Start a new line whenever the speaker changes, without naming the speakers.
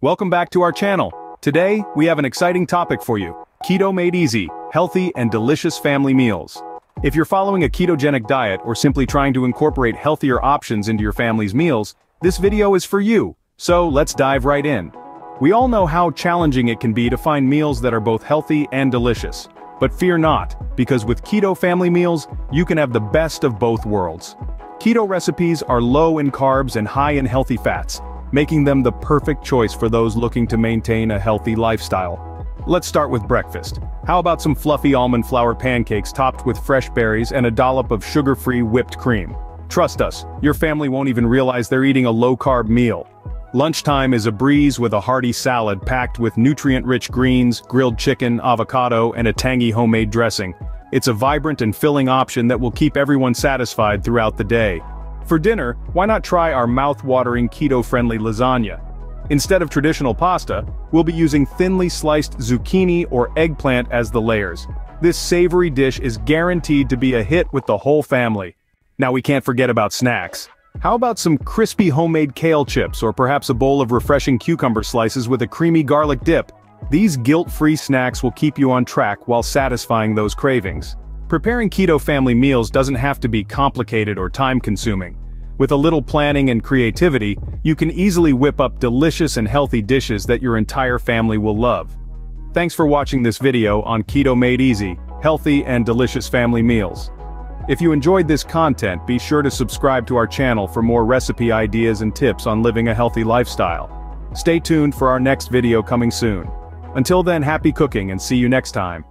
Welcome back to our channel. Today, we have an exciting topic for you. Keto made easy, healthy and delicious family meals. If you're following a ketogenic diet or simply trying to incorporate healthier options into your family's meals, this video is for you, so let's dive right in. We all know how challenging it can be to find meals that are both healthy and delicious. But fear not, because with keto family meals, you can have the best of both worlds. Keto recipes are low in carbs and high in healthy fats, making them the perfect choice for those looking to maintain a healthy lifestyle. Let's start with breakfast. How about some fluffy almond flour pancakes topped with fresh berries and a dollop of sugar-free whipped cream? Trust us, your family won't even realize they're eating a low-carb meal. Lunchtime is a breeze with a hearty salad packed with nutrient-rich greens, grilled chicken, avocado, and a tangy homemade dressing. It's a vibrant and filling option that will keep everyone satisfied throughout the day. For dinner, why not try our mouth-watering keto-friendly lasagna? Instead of traditional pasta, we'll be using thinly sliced zucchini or eggplant as the layers. This savory dish is guaranteed to be a hit with the whole family. Now we can't forget about snacks. How about some crispy homemade kale chips or perhaps a bowl of refreshing cucumber slices with a creamy garlic dip? These guilt-free snacks will keep you on track while satisfying those cravings. Preparing keto family meals doesn't have to be complicated or time-consuming. With a little planning and creativity, you can easily whip up delicious and healthy dishes that your entire family will love. Thanks for watching this video on Keto Made Easy, healthy and delicious family meals. If you enjoyed this content be sure to subscribe to our channel for more recipe ideas and tips on living a healthy lifestyle. Stay tuned for our next video coming soon. Until then happy cooking and see you next time.